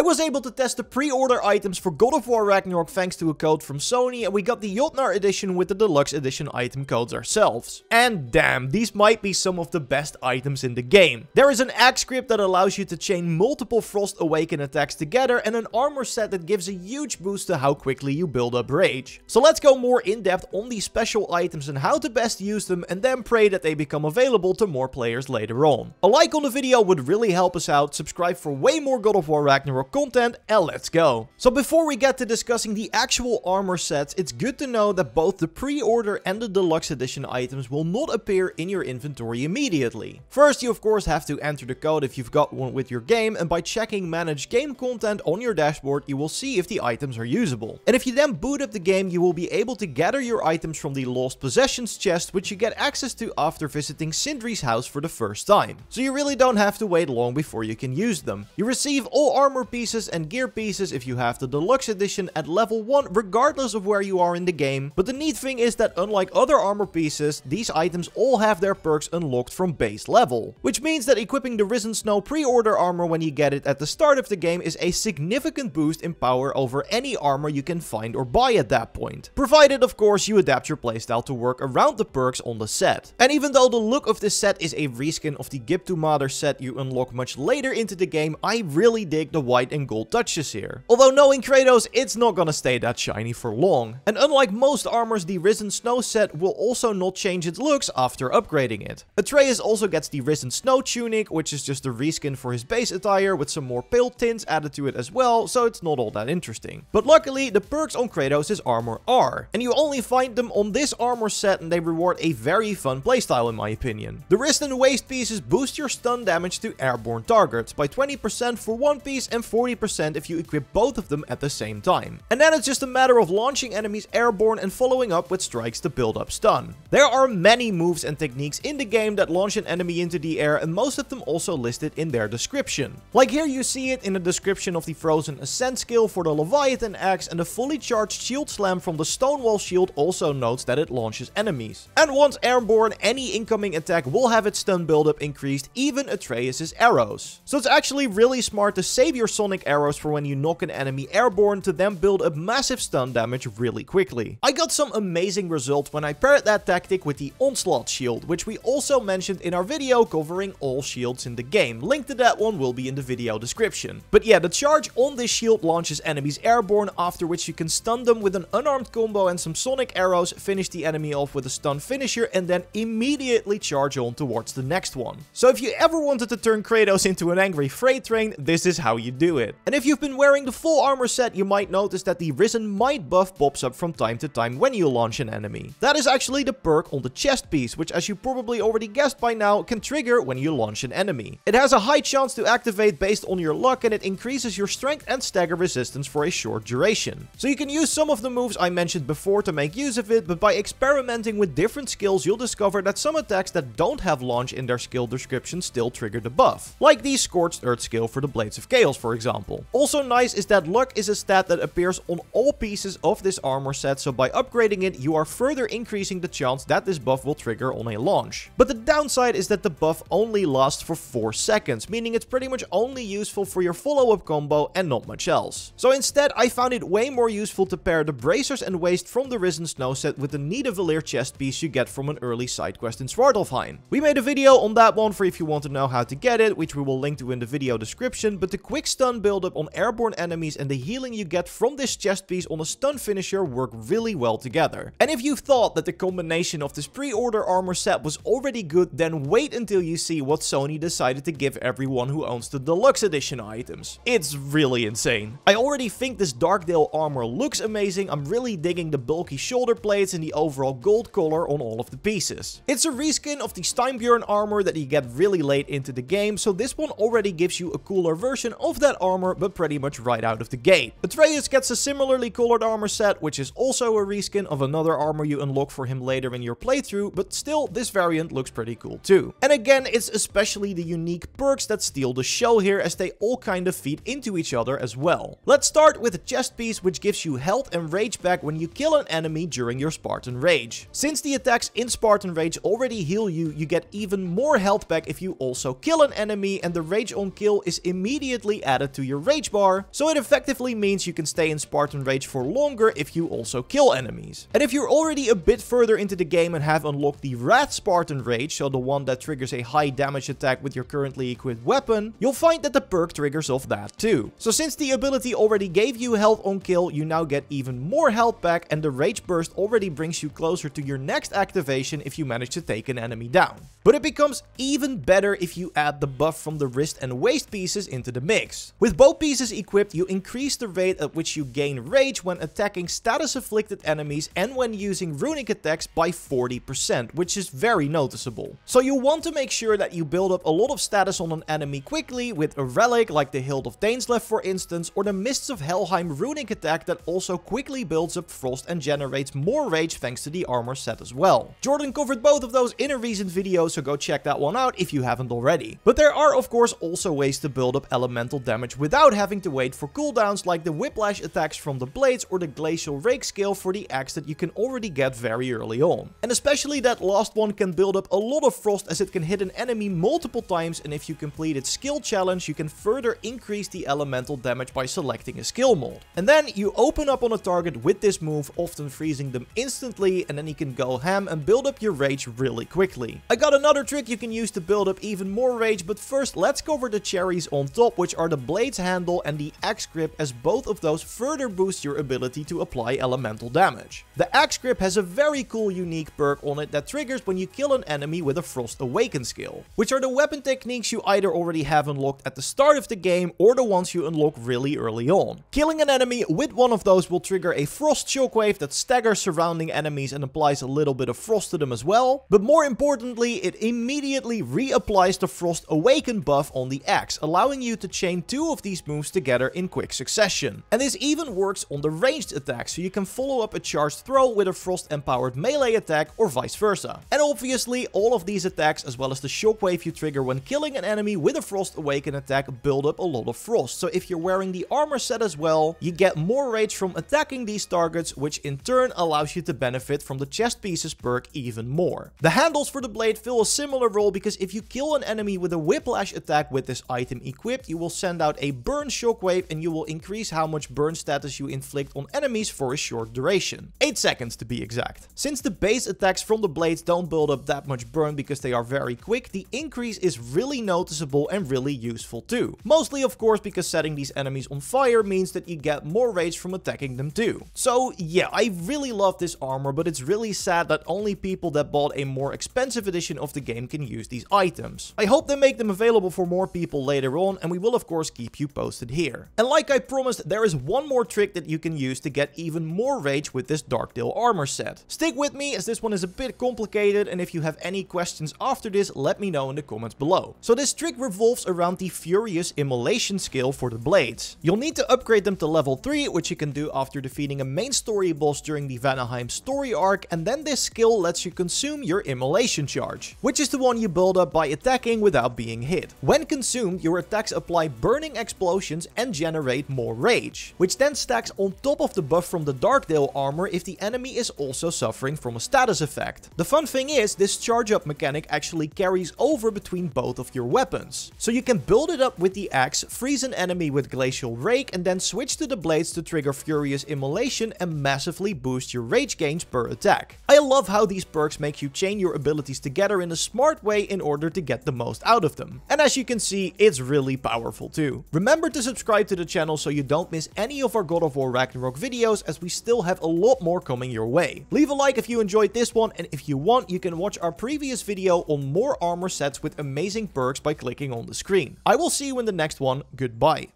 I was able to test the pre-order items for God of War Ragnarok thanks to a code from Sony and we got the Jotnar edition with the deluxe edition item codes ourselves. And damn, these might be some of the best items in the game. There is an axe grip that allows you to chain multiple Frost Awaken attacks together and an armor set that gives a huge boost to how quickly you build up rage. So let's go more in depth on these special items and how to best use them and then pray that they become available to more players later on. A like on the video would really help us out, subscribe for way more God of War Ragnarok content and let's go. So before we get to discussing the actual armor sets, it's good to know that both the pre-order and the deluxe edition items will not appear in your inventory immediately. First you of course have to enter the code if you've got one with your game and by checking manage game content on your dashboard you will see if the items are usable. And if you then boot up the game you will be able to gather your items from the lost possessions chest which you get access to after visiting Sindri's house for the first time. So you really don't have to wait long before you can use them. You receive all armor pieces and gear pieces if you have the deluxe edition at level 1 regardless of where you are in the game. But the neat thing is that unlike other armor pieces, these items all have their perks unlocked from base level. Which means that equipping the Risen Snow pre-order armor when you get it at the start of the game is a significant boost in power over any armor you can find or buy at that point. Provided of course you adapt your playstyle to work around the perks on the set. And even though the look of this set is a reskin of the Gib Mother set you unlock much later into the game, I really dig the white and gold touches here. Although knowing Kratos, it's not gonna stay that shiny for long. And unlike most armors, the Risen Snow set will also not change its looks after upgrading it. Atreus also gets the Risen Snow tunic, which is just a reskin for his base attire with some more pale tints added to it as well, so it's not all that interesting. But luckily, the perks on Kratos' armor are, and you only find them on this armor set and they reward a very fun playstyle in my opinion. The wrist and waist pieces boost your stun damage to airborne targets by 20% for one piece and 40% if you equip both of them at the same time. And then it's just a matter of launching enemies airborne and following up with strikes to build up stun. There are many moves and techniques in the game that launch an enemy into the air and most of them also listed in their description. Like here you see it in the description of the Frozen Ascent skill for the Leviathan axe and the fully charged shield slam from the Stonewall shield also notes that it launches enemies. And once airborne, any incoming attack will have its stun buildup increased, even Atreus' arrows. So it's actually really smart to save your sonic arrows for when you knock an enemy airborne to then build up massive stun damage really quickly. I got some amazing results when I paired that tactic with the Onslaught shield, which we also mentioned in our video covering all shields in the game. Link to that one will be in the video description. But yeah, the charge on this shield launches enemies airborne, after which you can stun them with an unarmed combo and some sonic arrows, finish the enemy off with a stun finisher, and then immediately charge on towards the next one. So if you ever wanted to turn Kratos into an angry freight train, this is how you do it. And if you've been wearing the full armor set, you might notice that the Risen Might buff pops up from time to time when you launch an enemy. That is actually the perk on the chest piece, which as you probably already guessed by now, can trigger when you launch an enemy. It has a high chance to activate based on your luck and it increases your strength and stagger resistance for a short duration. So you can use some of the moves I mentioned before to make use of it, but by experimenting with different skills, you'll discover that some attacks that don't have launch in their skill description still trigger the buff. Like the Scorched Earth skill for the Blades of Chaos, for example. Also nice is that luck is a stat that appears on all pieces of this armor set, so by upgrading it, you are further increasing the chance that this buff will trigger on a launch. But the downside is that the buff only lasts for 4 seconds, meaning it's pretty much only useful for your follow-up combo and not much else. So instead, I found it way more useful to pair the bracers and waist from the Risen Snow set with the Nidavellir chest piece you get from an early side quest in Svartalfheim. We made a video on that one for if you want to know how to get it, which we will link to in the video description, but the quick stun buildup on airborne enemies and the healing you get from this chest piece on a stun finisher work really well together. And if you thought that the combination of this pre-order armor set was already good, then wait until you see what Sony decided to give everyone who owns the deluxe edition items. It's really insane. I already think this Darkdale armor looks amazing, I'm really digging the bulky shoulder plates and the overall gold color on all of the pieces. It's a reskin of the Steinbjorn armor that you get really late into the game, so this one already gives you a cooler version of that armor, but pretty much right out of the gate. Atreus gets a similarly colored armor set, which is also a reskin of another armor you unlock for him later in your playthrough, but still, this variant looks pretty cool too. And again, it's especially the unique perks that steal the show here, as they all kind of feed into each other as well. Let's start with a chest piece, which gives you health and rage back when you kill an enemy during your Spartan Rage. Since the attacks in Spartan Rage already heal you, you get even more health back if you also kill an enemy, and the rage on kill is immediately added added to your rage bar, so it effectively means you can stay in Spartan Rage for longer if you also kill enemies. And if you're already a bit further into the game and have unlocked the Wrath Spartan Rage, so the one that triggers a high damage attack with your currently equipped weapon, you'll find that the perk triggers off that too. So since the ability already gave you health on kill, you now get even more health back and the Rage Burst already brings you closer to your next activation if you manage to take an enemy down. But it becomes even better if you add the buff from the wrist and waist pieces into the mix. With both pieces equipped, you increase the rate at which you gain rage when attacking status afflicted enemies and when using runic attacks by 40%, which is very noticeable. So you want to make sure that you build up a lot of status on an enemy quickly with a relic like the Hilt of Dainsleif for instance, or the Mists of Helheim runic attack that also quickly builds up frost and generates more rage thanks to the armor set as well. Jordan covered both of those in a recent video, so go check that one out if you haven't already. But there are of course also ways to build up elemental damage without having to wait for cooldowns like the whiplash attacks from the blades or the glacial rake skill for the axe that you can already get very early on. And especially that last one can build up a lot of frost as it can hit an enemy multiple times and if you complete its skill challenge you can further increase the elemental damage by selecting a skill mod. And then you open up on a target with this move, often freezing them instantly and then you can go ham and build up your rage really quickly. I got another trick you can use to build up even more rage but first let's cover the cherries on top which are the blade's handle and the axe grip as both of those further boost your ability to apply elemental damage. The axe grip has a very cool unique perk on it that triggers when you kill an enemy with a Frost Awaken skill, which are the weapon techniques you either already have unlocked at the start of the game or the ones you unlock really early on. Killing an enemy with one of those will trigger a Frost Shockwave that staggers surrounding enemies and applies a little bit of frost to them as well, but more importantly it immediately reapplies the Frost Awaken buff on the axe, allowing you to chain two of these moves together in quick succession. And this even works on the ranged attack, so you can follow up a charged throw with a frost empowered melee attack or vice versa. And obviously all of these attacks as well as the shockwave you trigger when killing an enemy with a frost awaken attack build up a lot of frost. So if you're wearing the armor set as well, you get more rage from attacking these targets, which in turn allows you to benefit from the chest pieces perk even more. The handles for the blade fill a similar role because if you kill an enemy with a whiplash attack with this item equipped, you will send out a burn shockwave and you will increase how much burn status you inflict on enemies for a short duration. 8 seconds to be exact. Since the base attacks from the blades don't build up that much burn because they are very quick, the increase is really noticeable and really useful too. Mostly of course because setting these enemies on fire means that you get more rage from attacking them too. So yeah, I really love this armor, but it's really sad that only people that bought a more expensive edition of the game can use these items. I hope they make them available for more people later on, and we will of course keep you posted here. And like I promised, there is one more trick that you can use to get even more rage with this Darkdale armor set. Stick with me as this one is a bit complicated and if you have any questions after this, let me know in the comments below. So this trick revolves around the Furious Immolation skill for the blades. You'll need to upgrade them to level 3, which you can do after defeating a main story boss during the Vanaheim story arc, and then this skill lets you consume your Immolation charge, which is the one you build up by attacking without being hit. When consumed, your attacks apply burning explosions and generate more rage, which then stacks on top of the buff from the Darkdale armor if the enemy is also suffering from a status effect. The fun thing is, this charge up mechanic actually carries over between both of your weapons. So you can build it up with the axe, freeze an enemy with Glacial Rake, and then switch to the blades to trigger Furious Immolation and massively boost your rage gains per attack. I love how these perks make you chain your abilities together in a smart way in order to get the most out of them. And as you can see, it's really powerful too. Remember to subscribe to the channel so you don't miss any of our God of War Ragnarok videos as we still have a lot more coming your way. Leave a like if you enjoyed this one and if you want, you can watch our previous video on more armor sets with amazing perks by clicking on the screen. I will see you in the next one, goodbye.